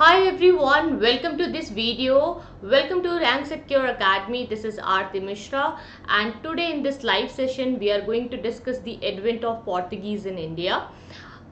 Hi everyone, welcome to this video. Welcome to Rank Secure Academy. This is Aarti Mishra and today in this live session we are going to discuss the advent of Portuguese in India.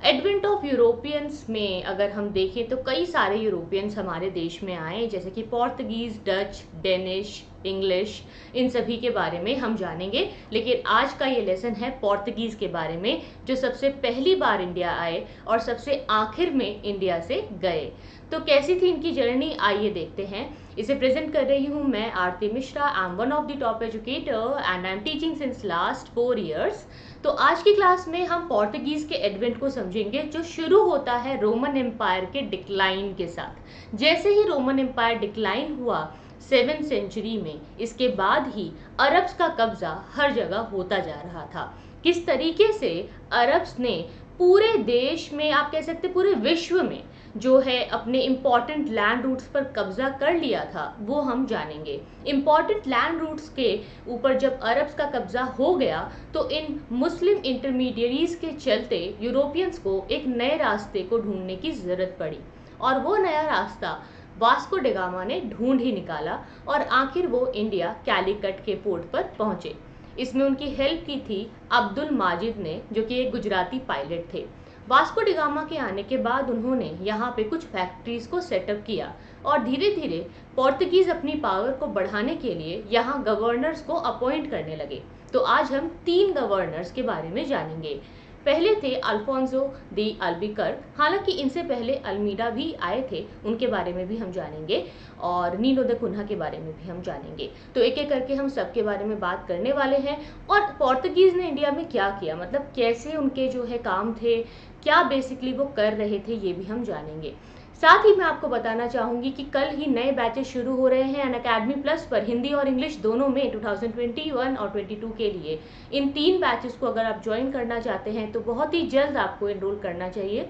Advent of Europeans में अगर हम देखें तो कई सारे Europeans हमारे देश में आए जैसे कि पोर्तगीज डच डेनिश इंग्लिश इन सभी के बारे में हम जानेंगे। लेकिन आज का ये लेसन है पोर्तुगीज के बारे में, जो सबसे पहली बार इंडिया आए और सबसे आखिर में इंडिया से गए। तो कैसी थी इनकी जर्नी आइए देखते हैं। इसे प्रेजेंट कर रही हूँ मैं Aarti Mishra. I am one of the top educator and I am teaching since last four years तो आज की क्लास में हम पोर्तुगीज के एडवेंट को समझेंगे, जो शुरू होता है रोमन एम्पायर के डिक्लाइन के साथ। जैसे ही रोमन एम्पायर डिक्लाइन हुआ सेवन सेंचुरी में इसके बाद ही अरब्स का कब्जा हर जगह होता जा रहा था। किस तरीके से अरब्स ने पूरे देश में, आप कह सकते पूरे विश्व में, जो है अपने इंपॉर्टेंट लैंड रूट्स पर कब्जा कर लिया था, वो हम जानेंगे। इंपॉर्टेंट लैंड रूट्स के ऊपर जब अरब्स का कब्जा हो गया तो इन मुस्लिम इंटरमीडियरीज के चलते यूरोपियंस को एक नए रास्ते को ढूँढने की ज़रूरत पड़ी। और वो नया रास्ता वास्को डिगामा ने ढूंढ ही निकाला और आखिर वो इंडिया कैलीकट के पोर्ट पर पहुँचे। इसमें उनकी हेल्प की थी अब्दुल माजिद ने, जो कि एक गुजराती पायलट थे। वास्को डिगामा के आने के बाद उन्होंने यहाँ पे कुछ फैक्ट्रीज को सेटअप किया और धीरे धीरे पोर्तुगीज अपनी पावर को बढ़ाने के लिए यहाँ गवर्नर्स को अपॉइंट करने लगे। तो आज हम तीन गवर्नर्स के बारे में जानेंगे। पहले थे अल्फोंसो दी अल्बिकर, हालाँकि इनसे पहले अल्मीडा भी आए थे, उनके बारे में भी हम जानेंगे और नीलो द कुन्हा के बारे में भी हम जानेंगे। तो एक एक करके हम सबके बारे में बात करने वाले हैं। और पोर्तुगीज ने इंडिया में क्या किया? मतलब कैसे उनके जो है काम थे, क्या बेसिकली वो कर रहे थे, ये भी हम जानेंगे। साथ ही मैं आपको बताना चाहूँगी कि कल ही नए बैचेस शुरू हो रहे हैं अन अकेडमी प्लस पर हिंदी और इंग्लिश दोनों में 2021 और 22 के लिए। इन तीन बैचेस को अगर आप ज्वाइन करना चाहते हैं तो बहुत ही जल्द आपको एनरोल करना चाहिए।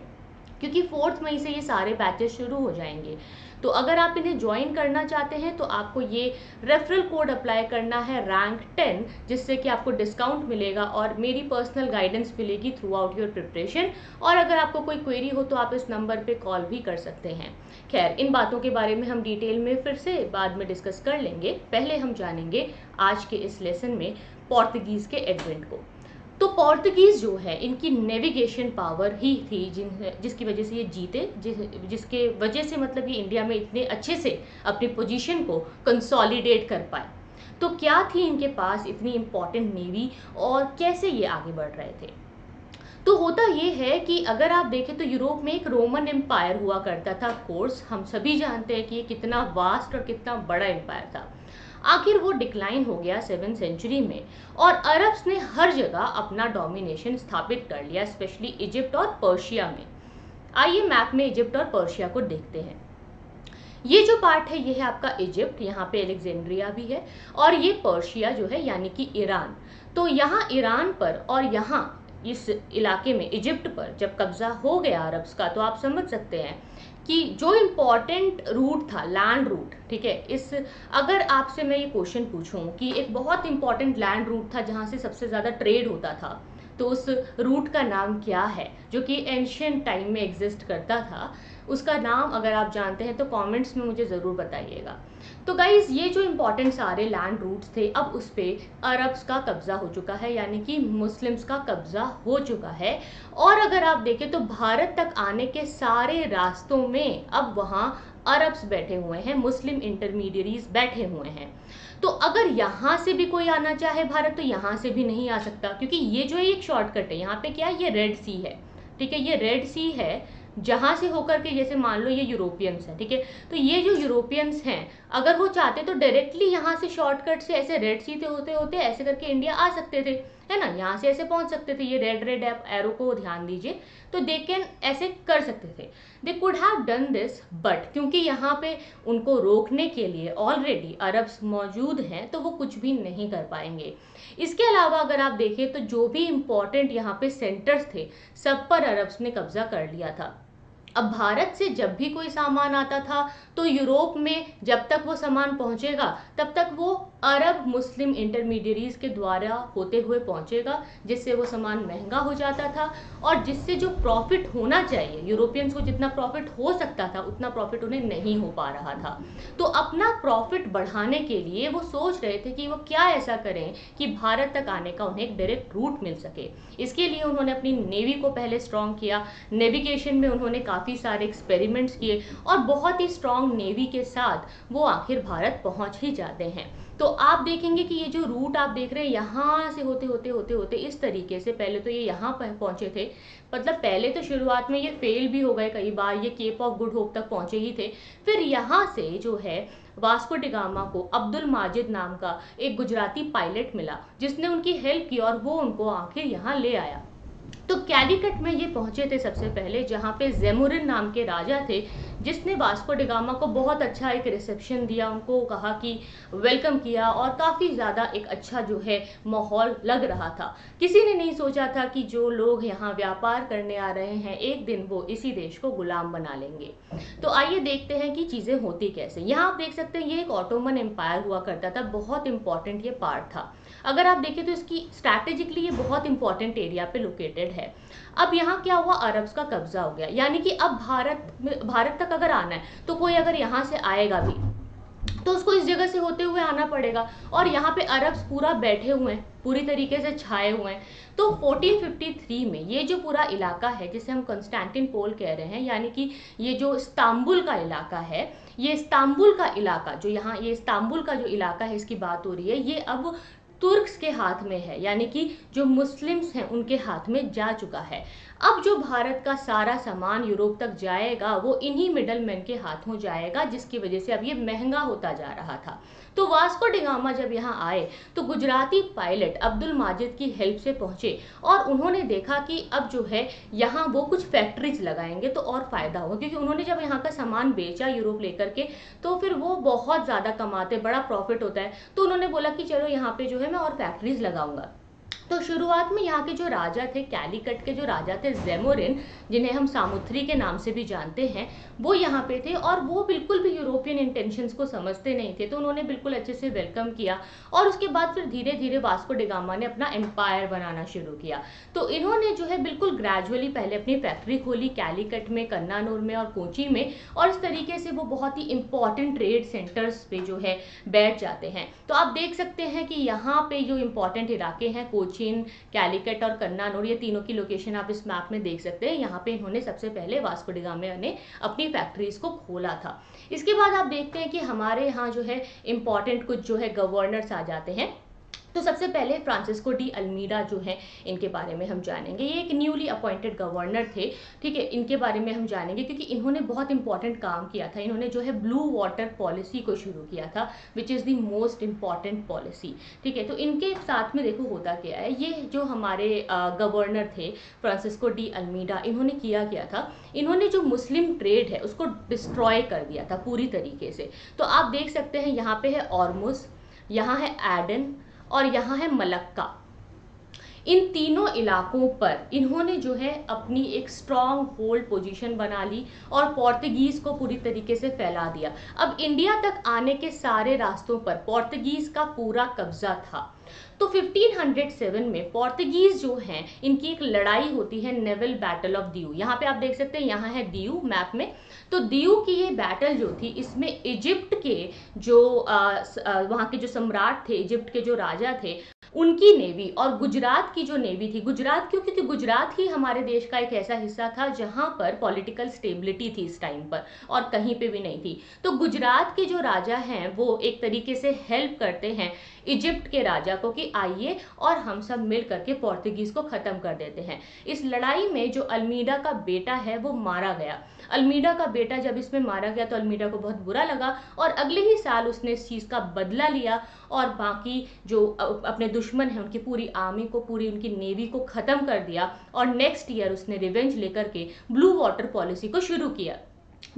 क्योंकि फोर्थ मई से ये सारे बैचेस शुरू हो जाएँगे। तो अगर आप इन्हें ज्वाइन करना चाहते हैं तो आपको ये रेफरल कोड अप्लाई करना है रैंक टेन जिससे कि आपको डिस्काउंट मिलेगा और मेरी पर्सनल गाइडेंस मिलेगी थ्रू आउट योर प्रिपरेशन और अगर आपको कोई क्वेरी हो तो आप इस नंबर पे कॉल भी कर सकते हैं। खैर, इन बातों के बारे में हम डिटेल में फिर से बाद में डिस्कस कर लेंगे। पहले हम जानेंगे आज के इस लेसन में पोर्तुगीज के एडवेंट को। तो पोर्तुगीज जो है, इनकी नेविगेशन पावर ही थी जिन, जिसकी वजह से ये जीते, जिस, जिसके वजह से मतलब ये इंडिया में इतने अच्छे से अपनी पोजीशन को कंसोलिडेट कर पाए। तो क्या थी इनके पास इतनी इम्पोर्टेंट नेवी और कैसे ये आगे बढ़ रहे थे? तो होता ये है कि अगर आप देखें तो यूरोप में एक रोमन एम्पायर हुआ करता था कोर्स हम सभी जानते हैं कि ये कितना वास्ट और कितना बड़ा एम्पायर था। आखिर वो डिक्लाइन हो गया सेवन सेंचुरी में और अरब्स ने हर जगह अपना डोमिनेशन स्थापित कर लिया स्पेशली इजिप्ट और पर्शिया में। आइए मैप में इजिप्ट और पर्शिया को देखते हैं। ये जो पार्ट है, ये है आपका इजिप्ट यहाँ पे एलेक्जेंड्रिया भी है और ये पर्शिया जो है, यानी कि ईरान तो यहाँ ईरान पर और यहाँ इस इलाके में इजिप्ट पर जब कब्जा हो गया अरब्स का तो आप समझ सकते हैं कि जो इंपॉर्टेंट रूट था लैंड रूट ठीक है, इस, अगर आपसे मैं ये क्वेश्चन पूछूँ कि एक बहुत इंपॉर्टेंट लैंड रूट था जहाँ से सबसे ज़्यादा ट्रेड होता था तो उस रूट का नाम क्या है, जो कि एंशियंट टाइम में एग्जिस्ट करता था, उसका नाम अगर आप जानते हैं तो कमेंट्स में मुझे ज़रूर बताइएगा। तो गाइज़ ये जो इम्पोर्टेंट सारे लैंड रूट्स थे, अब उस पर अरब्स का कब्जा हो चुका है, यानी कि मुस्लिम्स का कब्जा हो चुका है। और अगर आप देखें तो भारत तक आने के सारे रास्तों में अब वहाँ अरब्स बैठे हुए हैं, मुस्लिम इंटरमीडियरीज बैठे हुए हैं। तो अगर यहाँ से भी कोई आना चाहे भारत तो यहाँ से भी नहीं आ सकता, क्योंकि ये जो है, एक शॉर्टकट है। यहाँ पे क्या है ये रेड सी है, ठीक है? ये रेड सी है, जहाँ से होकर के, जैसे मान लो ये यूरोपियंस हैं, ठीक है? तो ये जो यूरोपियंस हैं, अगर वो चाहते तो डायरेक्टली यहाँ से शॉर्टकट से ऐसे रेड सी से होते होते ऐसे करके इंडिया आ सकते थे। है ना? यहाँ से ऐसे पहुँच सकते थे, ये रेड रेड एरो को ध्यान दीजिए। तो दे कैन ऐसे कर सकते थे। They could have done this but क्योंकि यहाँ पे उनको रोकने के लिए ऑलरेडी अरब्स मौजूद हैं तो वो कुछ भी नहीं कर पाएँगे। इसके अलावा अगर आप देखें तो जो भी इम्पोर्टेंट यहाँ पे सेंटर्स थे, सब पर अरब्स ने कब्जा कर लिया था। अब भारत से जब भी कोई सामान आता था तो यूरोप में जब तक वो सामान पहुंचेगा, तब तक वो अरब मुस्लिम इंटरमीडियरीज के द्वारा होते हुए पहुंचेगा, जिससे वो सामान महँगा हो जाता था और जिससे जो प्रॉफिट होना चाहिए यूरोपियंस को जितना प्रॉफिट हो सकता था, उतना प्रॉफिट उन्हें नहीं हो पा रहा था। तो अपना प्रॉफिट बढ़ाने के लिए वो सोच रहे थे कि वो क्या ऐसा करें कि भारत तक आने का उन्हें एक डायरेक्ट रूट मिल सके। इसके लिए उन्होंने अपनी नेवी को पहले स्ट्रॉन्ग किया। नेविगेशन में उन्होंने काफ़ी सारे एक्सपेरिमेंट्स किए और बहुत ही स्ट्रॉन्ग नेवी के साथ वो आखिर भारत पहुँच ही जाते हैं। तो आप देखेंगे कि ये जो रूट आप देख रहे हैं, यहाँ से होते होते होते होते, इस तरीके से पहले तो ये यहाँ पर पहुँचे थे। मतलब पहले तो शुरुआत में ये फेल भी हो गए कई बार, ये केप ऑफ़ गुड होप तक पहुँचे ही थे। फिर यहाँ से जो है वास्को डिगामा को अब्दुल माजिद नाम का एक गुजराती पायलट मिला, जिसने उनकी हेल्प की और वो उनको आखिर यहाँ ले आया। तो कैलिकट में ये पहुँचे थे सबसे पहले, जहाँ पे जेमुरिन नाम के राजा थे। जिसने वास्को डिगामा को बहुत अच्छा एक रिसेप्शन दिया, उनको कहा कि वेलकम किया और काफ़ी ज़्यादा एक अच्छा जो है माहौल लग रहा था। किसी ने नहीं सोचा था कि जो लोग यहाँ व्यापार करने आ रहे हैं, एक दिन वो इसी देश को गुलाम बना लेंगे। तो आइए देखते हैं कि चीज़ें होती कैसे। यहाँ आप देख सकते हैं, ये एक ऑटोमन एम्पायर हुआ करता था, बहुत इंपॉर्टेंट ये पार्ट था। अगर आप देखें तो इसकी स्ट्रैटेजिकली ये बहुत इंपॉर्टेंट एरिया पे लोकेटेड है। अब यहाँ क्या हुआ? अरब्स का कब्जा हो गया। यानी कि अब भारत भारत तक अगर आना है तो कोई अगर यहाँ से आएगा भी तो उसको इस जगह से होते हुए आना पड़ेगा। और यहाँ पे अरब्स पूरा बैठे हुए हैं, पूरी तरीके से छाए हुए हैं। तो 1453 में ये जो पूरा इलाका है, जिसे हम कंस्टेंटिन पोल कह रहे हैं, यानी कि ये जो इस्तांबुल का इलाका है, ये इस्तांबुल का इलाका जो यहाँ, ये इस्तांबुल का जो इलाका है, इसकी बात हो रही है, ये अब तुर्क्स के हाथ में है, यानी कि जो मुस्लिम्स हैं, उनके हाथ में जा चुका है। अब जो भारत का सारा सामान यूरोप तक जाएगा, वो इन्हीं मिडल मैन के हाथों जाएगा, जिसकी वजह से अब ये महँगा होता जा रहा था। तो वास्को डिगामा जब यहाँ आए तो गुजराती पायलट अब्दुल माजिद की हेल्प से पहुँचे और उन्होंने देखा कि अब जो है, यहाँ वो कुछ फैक्ट्रीज लगाएँगे तो और फ़ायदा होगा, क्योंकि उन्होंने जब यहाँ का सामान बेचा यूरोप लेकर के तो फिर वो बहुत ज़्यादा कमाते, बड़ा प्रॉफिट होता है। तो उन्होंने बोला कि चलो यहाँ पे जो है मैं और फैक्ट्रीज लगाऊँगा। तो शुरुआत में यहाँ के जो राजा थे, कैलीकट के जो राजा थे, जेमोरिन, जिन्हें हम सामुथ्री के नाम से भी जानते हैं, वो यहाँ पे थे और वो बिल्कुल भी यूरोपियन इंटेंशंस को समझते नहीं थे तो उन्होंने बिल्कुल अच्छे से वेलकम किया और उसके बाद फिर धीरे धीरे वास्को डिगामा ने अपना एम्पायर बनाना शुरू किया। तो इन्होंने जो है बिल्कुल ग्रेजुअली पहले अपनी फैक्ट्री खोली, कैलीकट में, कन्नानूर में और कोची में और इस तरीके से वो बहुत ही इंपॉर्टेंट ट्रेड सेंटर्स पे जो है बैठ जाते हैं। तो आप देख सकते हैं कि यहाँ पे जो इंपॉर्टेंट इलाके हैं, कोची कोचीन, कैलिकट और कन्नानूर ये तीनों की लोकेशन आप इस मैप में देख सकते हैं। यहाँ पे इन्होंने सबसे पहले वास्कोडिगामे ने अपनी फैक्ट्रीज को खोला था। इसके बाद आप देखते हैं कि हमारे यहाँ जो है इंपॉर्टेंट कुछ जो है गवर्नर्स आ जाते हैं। तो सबसे पहले फ्रांसिस्को डी अल्मीडा जो है, इनके बारे में हम जानेंगे। ये एक न्यूली अपॉइंटेड गवर्नर थे, ठीक है? इनके बारे में हम जानेंगे क्योंकि इन्होंने बहुत इंपॉर्टेंट काम किया था। इन्होंने जो है ब्लू वाटर पॉलिसी को शुरू किया था which is the most important policy ठीक है? तो इनके साथ में देखो होता क्या है, ये जो हमारे गवर्नर थे, फ्रांसिस्को डी अल्मीडा इन्होंने किया क्या था? इन्होंने जो मुस्लिम ट्रेड है, उसको डिस्ट्रॉय कर दिया था पूरी तरीके से। तो आप देख सकते हैं, यहाँ पे है ऑर्मुस यहाँ है एडन और यहाँ है मलक्का। इन तीनों इलाकों पर इन्होंने जो है अपनी एक स्ट्रॉन्ग होल्ड पोजीशन बना ली और पोर्तगीज़ को पूरी तरीके से फैला दिया। अब इंडिया तक आने के सारे रास्तों पर पोर्तगीज़ का पूरा कब्जा था। तो 1507 में पोर्तुगीज जो हैं, इनकी एक लड़ाई होती है नेवल बैटल ऑफ़ दीव यहाँ पे आप देख सकते हैं, यहाँ है दीव मैप में। तो दीव की ये बैटल जो थी, इसमें इजिप्ट के जो वहाँ के जो सम्राट थे इजिप्ट के जो राजा थे, उनकी नेवी और गुजरात की जो नेवी थी। गुजरात क्यों? क्योंकि गुजरात ही हमारे देश का एक ऐसा हिस्सा था जहाँ पर पॉलिटिकल स्टेबिलिटी थी इस टाइम पर और कहीं पे भी नहीं थी। तो गुजरात के जो राजा हैं, वो एक तरीके से हेल्प करते हैं इजिप्ट के राजा को कि आइए और हम सब मिल करके पोर्तुगीज को ख़त्म कर देते हैं। इस लड़ाई में जो अल्मीडा का बेटा है, वो मारा गया। अल्मीडा का बेटा जब इसमें मारा गया तो अल्मीडा को बहुत बुरा लगा और अगले ही साल उसने इस चीज़ का बदला लिया और बाकी जो अपने दुश्मन हैं, उनकी पूरी आर्मी को, पूरी उनकी नेवी को ख़त्म कर दिया और नेक्स्ट ईयर उसने रिवेंज लेकर के ब्लू वाटर पॉलिसी को शुरू किया।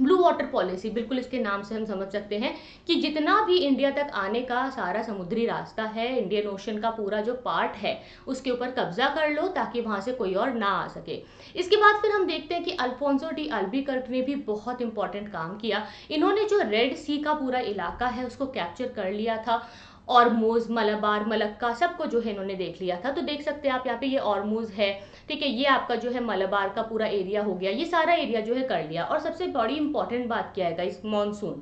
ब्लू वाटर पॉलिसी बिल्कुल इसके नाम से हम समझ सकते हैं कि जितना भी इंडिया तक आने का सारा समुद्री रास्ता है इंडियन ओशन का पूरा जो पार्ट है, उसके ऊपर कब्जा कर लो ताकि वहाँ से कोई और ना आ सके। इसके बाद फिर हम देखते हैं कि अल्फोंसो डी अल्बीकर्क ने भी बहुत इंपॉर्टेंट काम किया। इन्होंने जो रेड सी का पूरा इलाका है, उसको कैप्चर कर लिया था। ऑर्मोज मलाबार, मलक्का सबको जो है इन्होंने देख लिया था। तो देख सकते हैं आप यहाँ पे ये ऑर्मोज है, ठीक है? ये आपका जो है मलाबार का पूरा एरिया हो गया। ये सारा एरिया जो है कर लिया। और सबसे बड़ी इंपॉर्टेंट बात क्या है इस मानसून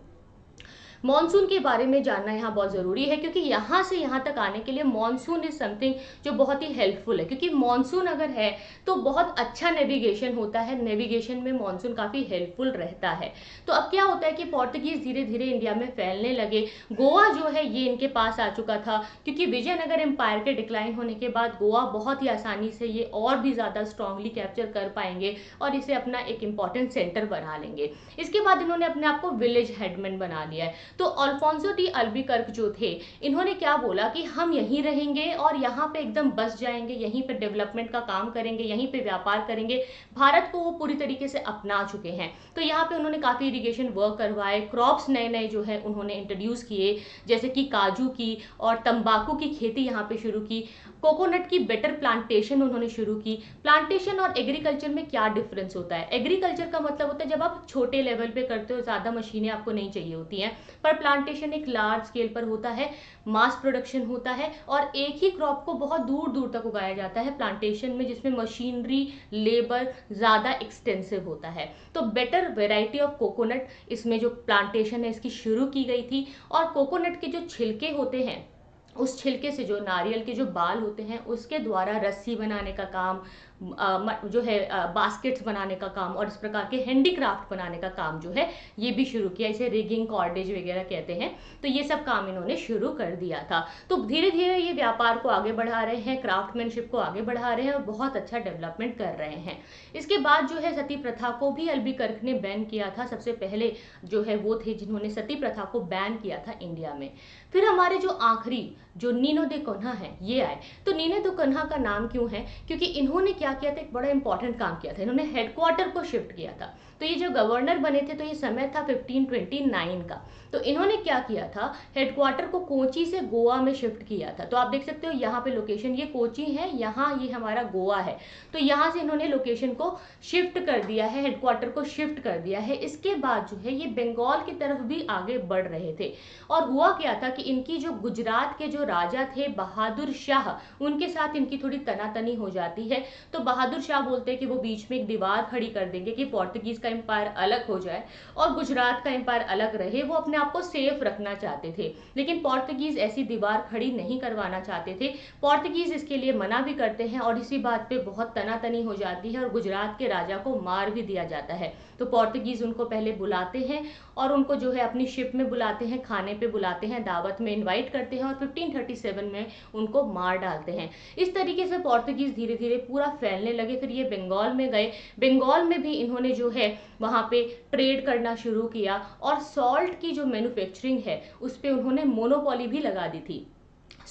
मानसून के बारे में जानना यहाँ बहुत ज़रूरी है, क्योंकि यहाँ से यहाँ तक आने के लिए मानसून इज़ समथिंग जो बहुत ही हेल्पफुल है। क्योंकि मानसून अगर है तो बहुत अच्छा नेविगेशन होता है। नेविगेशन में मानसून काफ़ी हेल्पफुल रहता है। तो अब क्या होता है कि पोर्तुगीज धीरे धीरे इंडिया में फैलने लगे। गोवा जो है, ये इनके पास आ चुका था, क्योंकि विजयनगर एम्पायर के डिक्लाइन होने के बाद गोवा बहुत ही आसानी से ये और भी ज़्यादा स्ट्रांगली कैप्चर कर पाएँगे और इसे अपना एक इंपॉर्टेंट सेंटर बना लेंगे। इसके बाद इन्होंने अपने आप को विलेज हेडमैन बना लिया है। तो अल्फोंसो डी अल्बिकर्क जो थे, इन्होंने क्या बोला कि हम यहीं रहेंगे और यहाँ पे एकदम बस जाएँगे, यहीं पे डेवलपमेंट का काम करेंगे, यहीं पे व्यापार करेंगे। भारत को वो पूरी तरीके से अपना चुके हैं। तो यहाँ पे उन्होंने काफ़ी इरीगेशन वर्क करवाए क्रॉप्स नए नए जो है उन्होंने इंट्रोड्यूस किए, जैसे कि काजू की और तंबाकू की खेती यहाँ पे शुरू की। कोकोनट की बेटर प्लांटेशन उन्होंने शुरू की। प्लांटेशन और एग्रीकल्चर में क्या डिफरेंस होता है? एग्रीकल्चर का मतलब होता है जब आप छोटे लेवल पे करते हो, ज़्यादा मशीनें आपको नहीं चाहिए होती हैं। पर प्लांटेशन एक लार्ज स्केल पर होता है मास प्रोडक्शन होता है और एक ही क्रॉप को बहुत दूर दूर तक उगाया जाता है प्लांटेशन में, जिसमें मशीनरी लेबर ज़्यादा एक्सटेंसिव होता है। तो बेटर वेराइटी ऑफ़ कोकोनट इसमें जो प्लांटेशन है, इसकी शुरू की गई थी और कोकोनट के जो छिलके होते हैं, उस छिलके से जो नारियल के जो बाल होते हैं, उसके द्वारा रस्सी बनाने का काम जो है बास्केट्स बनाने का काम और इस प्रकार के हैंडीक्राफ्ट बनाने का काम जो है, ये भी शुरू किया। इसे रिगिंग कॉर्डेज वगैरह कहते हैं। तो ये सब काम इन्होंने शुरू कर दिया था। तो धीरे धीरे ये व्यापार को आगे बढ़ा रहे हैं क्राफ्टमैनशिप को आगे बढ़ा रहे हैं और बहुत अच्छा डेवलपमेंट कर रहे हैं। इसके बाद जो है, सती प्रथा को भी अल्बी कर्क ने बैन किया था। सबसे पहले जो है, वो थे जिन्होंने सती प्रथा को बैन किया था इंडिया में। फिर हमारे जो आखिरी, जो नीनो दे कन्हा है, ये आए। तो नीनो दे कन्हा का नाम क्यों है? क्योंकि इन्होंने क्या किया था? एक बड़ा इंपॉर्टेंट काम किया था। इन्होंने हेडक्वार्टर को शिफ्ट किया था। तो ये जो गवर्नर बने थे तो ये समय था 1529 का। तो इन्होंने क्या किया था? हेडक्वार्टर को कोची से गोवा में शिफ्ट किया था। तो आप देख सकते हो, यहाँ पे लोकेशन ये कोची है, यहाँ ये हमारा गोवा है। तो यहाँ से इन्होंने लोकेशन को शिफ्ट कर दिया है हेडक्वार्टर को शिफ्ट कर दिया है। इसके बाद जो है, ये बंगाल की तरफ़ भी आगे बढ़ रहे थे। और हुआ क्या था कि इनकी जो गुजरात के जो राजा थे, बहादुर शाह, उनके साथ इनकी थोड़ी तनातनी हो जाती है। तो बहादुर शाह बोलते हैं कि वो बीच में एक दीवार खड़ी कर देंगे कि पोर्तुगीज का एम्पायर अलग हो जाए और गुजरात का एम्पायर अलग रहे, वो अपने आप को सेफ़ रखना चाहते थे। लेकिन पोर्तुगीज ऐसी दीवार खड़ी नहीं करवाना चाहते थे। पोर्तुगीज इसके लिए मना भी करते हैं और इसी बात पे बहुत तनातनी हो जाती है और गुजरात के राजा को मार भी दिया जाता है। तो पोर्तुगीज उनको पहले बुलाते हैं और उनको जो है अपनी शिप में बुलाते हैं, खाने पे बुलाते हैं, दावत में इनवाइट करते हैं और 1537 में उनको मार डालते हैं। इस तरीके से पोर्तुगीज धीरे धीरे पूरा फैलने लगे, फिर ये बंगाल में गए। बंगाल में भी इन्होंने जो है, वहाँ पे ट्रेड करना शुरू किया और सॉल्ट की जो मैन्युफैक्चरिंग है, उस पर उन्होंने मोनोपोली भी लगा दी थी।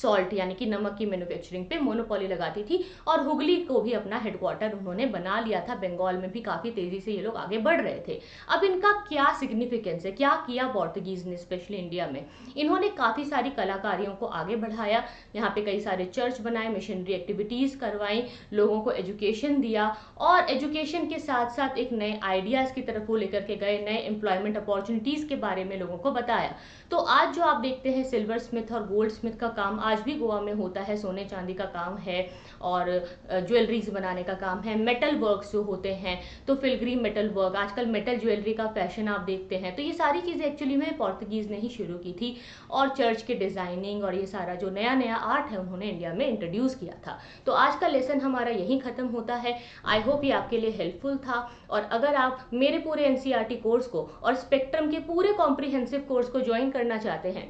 सॉल्ट यानी कि नमक की मैन्युफैक्चरिंग पे मोनोपॉली लगाती थी और हुगली को भी अपना हेडक्वार्टर उन्होंने बना लिया था। बंगाल में भी काफ़ी तेज़ी से ये लोग आगे बढ़ रहे थे। अब इनका क्या सिग्निफिकेंस है? क्या किया पोर्तुगीज ने स्पेशली इंडिया में? इन्होंने काफ़ी सारी कलाकारियों को आगे बढ़ाया। यहाँ पे कई सारे चर्च बनाए मिशनरी एक्टिविटीज़ करवाई, लोगों को एजुकेशन दिया और एजुकेशन के साथ साथ एक नए आइडियाज़ की तरफ़ वो लेकर के गए, नए एम्प्लॉयमेंट अपॉर्चुनिटीज़ के बारे में लोगों को बताया। तो आज जो आप देखते हैं सिल्वर स्मिथ और गोल्ड स्मिथ का काम आज भी गोवा में होता है, सोने चांदी का काम है और ज्वेलरीज बनाने का काम है मेटल वर्क जो होते हैं तो फिलग्री मेटल वर्क आजकल मेटल ज्वेलरी का फ़ैशन आप देखते हैं तो ये सारी चीज़ें एक्चुअली में पोर्तुगीज़ ने ही शुरू की थी और चर्च के डिज़ाइनिंग और ये सारा जो नया नया आर्ट है उन्होंने इंडिया में इंट्रोड्यूस किया था। तो आज का लेसन हमारा यही ख़त्म होता है। आई होप ये आपके लिए हेल्पफुल था और अगर आप मेरे पूरे एन कोर्स को और स्पेक्ट्रम के पूरे कॉम्प्रिहेंसिव कोर्स को ज्वाइन करना चाहते हैं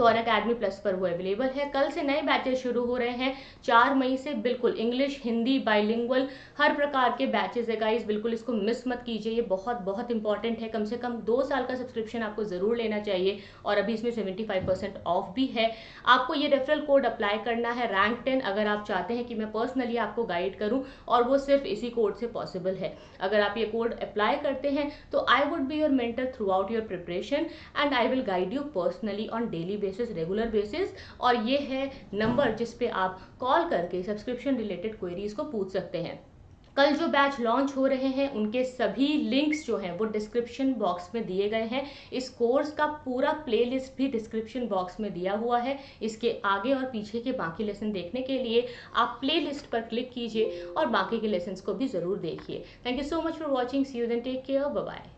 तो अन अकेडमी प्लस पर वो अवेलेबल है। कल से नए बैचेस शुरू हो रहे हैं। चार मई से बिल्कुल इंग्लिश हिंदी बाइलिंगुअल हर प्रकार के बैचेस है। गाइस बिल्कुल इसको मिस मत कीजिए। ये बहुत बहुत इंपॉर्टेंट है। कम से कम दो साल का सब्सक्रिप्शन आपको ज़रूर लेना चाहिए और अभी इसमें सेवेंटी फाइव परसेंट ऑफ़ भी है। आपको ये रेफरल कोड अप्लाई करना है। रैंक टेन अगर आप चाहते हैं कि मैं पर्सनली आपको गाइड करूँ और वो सिर्फ़ इसी कोड से पॉसिबल है। अगर आप ये कोड अप्लाई करते हैं तो I would be your mentor throughout your preparation and I will guide you personally on daily basis regular basis और ये है नंबर जिस पे आप कॉल करके सब्सक्रिप्शन रिलेटेड क्वेरीज को पूछ सकते हैं। कल जो बैच लॉन्च हो रहे हैं, उनके सभी लिंक्स जो हैं, वो डिस्क्रिप्शन बॉक्स में दिए गए हैं। इस कोर्स का पूरा प्लेलिस्ट भी डिस्क्रिप्शन बॉक्स में दिया हुआ है। इसके आगे और पीछे के बाकी लेसन देखने के लिए आप प्लेलिस्ट पर क्लिक कीजिए और बाकी के लेसन को भी ज़रूर देखिए। Thank you so much for watching see you then take care bye